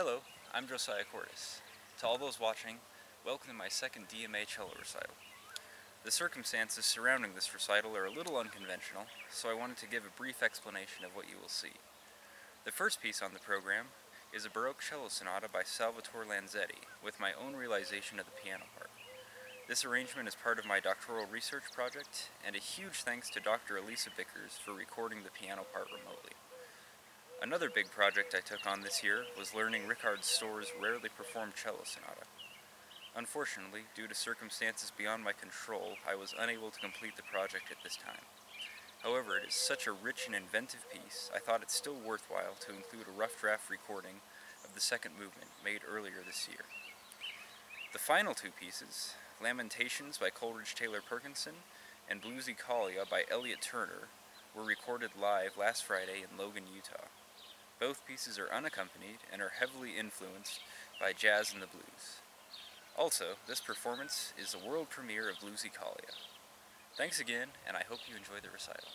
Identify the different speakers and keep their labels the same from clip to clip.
Speaker 1: Hello, I'm Josiah Cordes. To all those watching, welcome to my second DMA cello recital. The circumstances surrounding this recital are a little unconventional, so I wanted to give a brief explanation of what you will see. The first piece on the program is a Baroque cello sonata by Salvatore Lanzetti, with my own realization of the piano part. This arrangement is part of my doctoral research project, and a huge thanks to Dr. Elisa Bickers for recording the piano part remotely. Another big project I took on this year was learning Richard Stohr's rarely performed cello sonata. Unfortunately, due to circumstances beyond my control, I was unable to complete the project at this time. However, it is such a rich and inventive piece, I thought it still worthwhile to include a rough draft recording of the second movement made earlier this year. The final two pieces, Lamentations by Coleridge Taylor Perkinson and Bluesy Callia by Elliott Turner, were recorded live last Friday in Logan, Utah. Both pieces are unaccompanied and are heavily influenced by jazz and the blues. Also, this performance is the world premiere of Bluesy Callia. Thanks again, and I hope you enjoy the recital.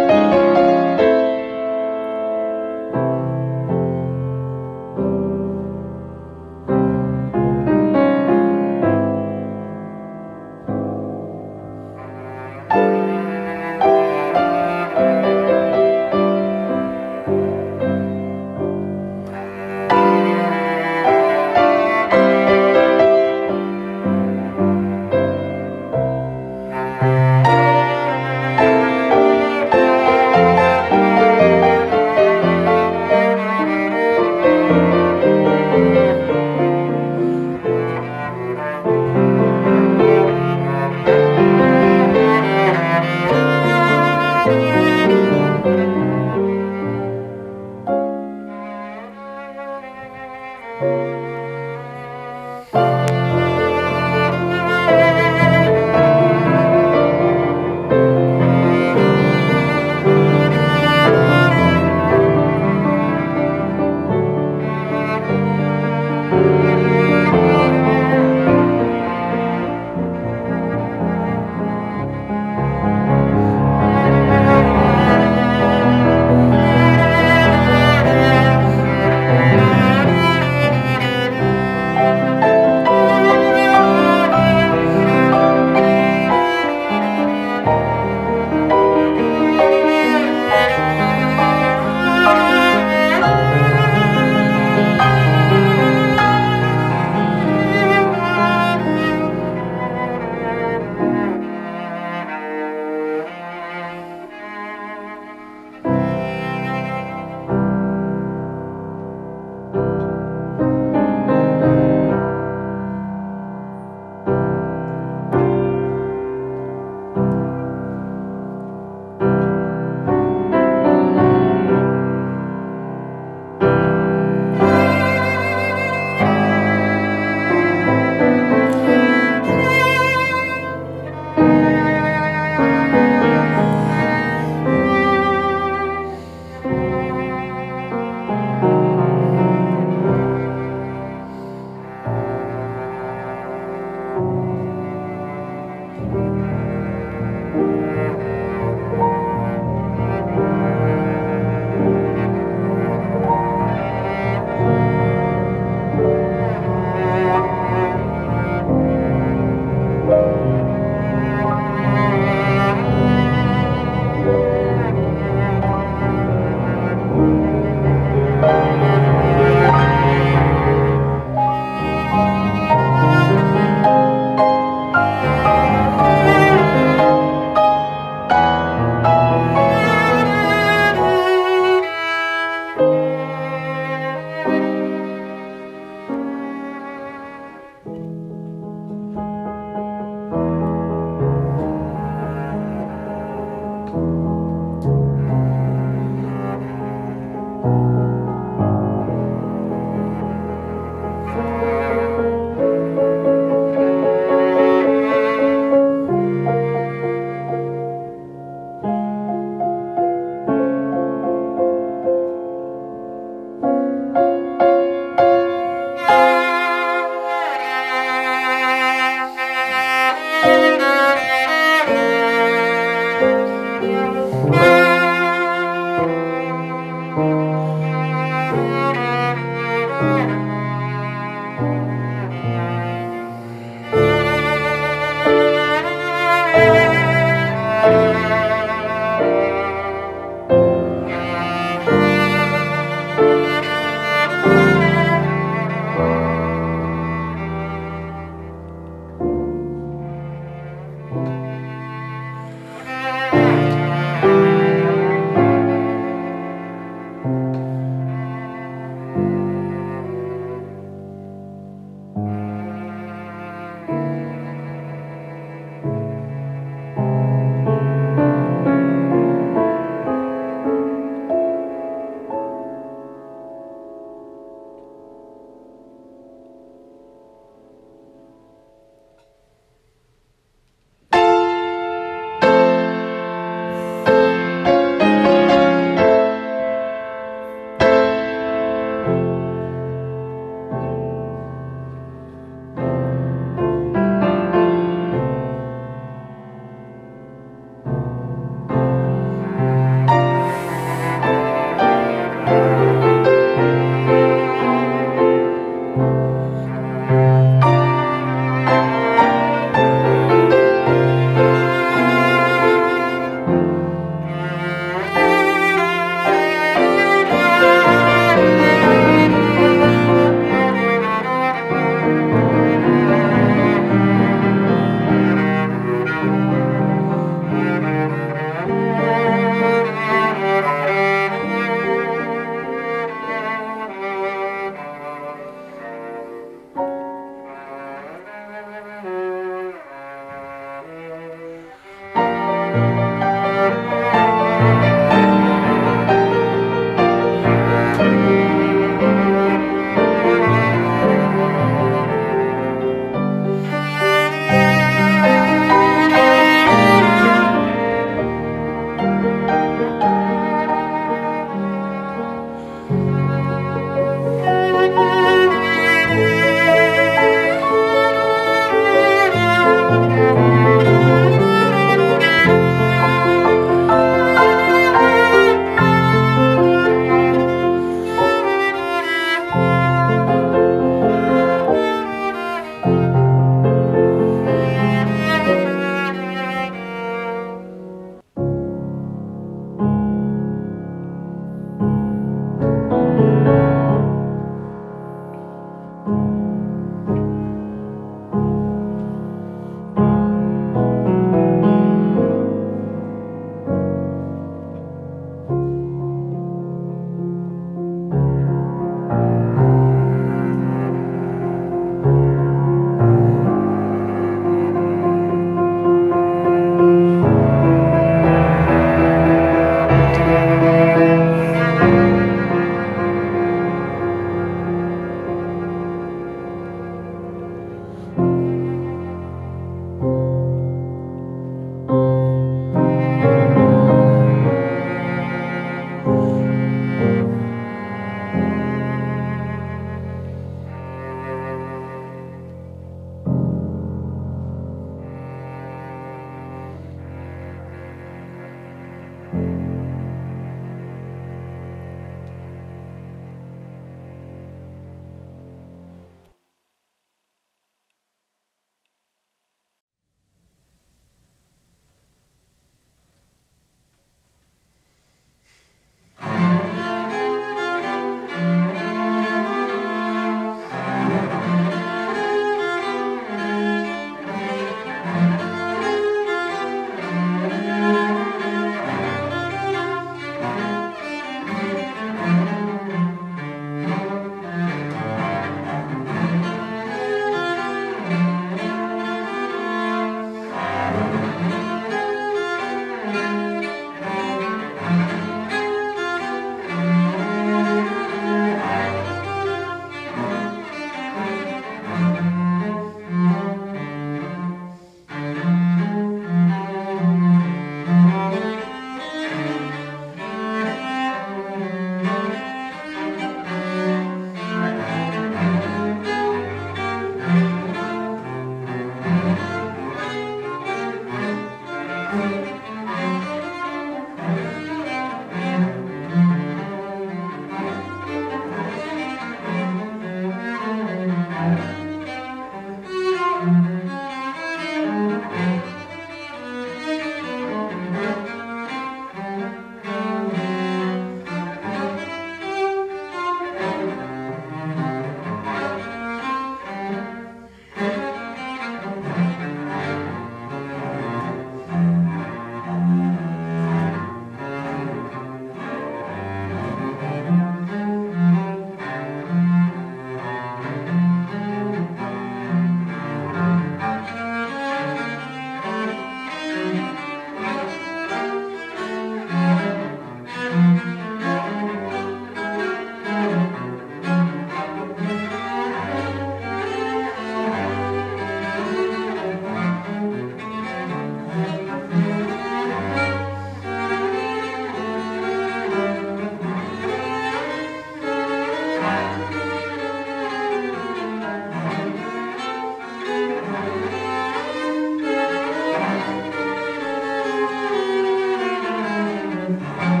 Speaker 2: Música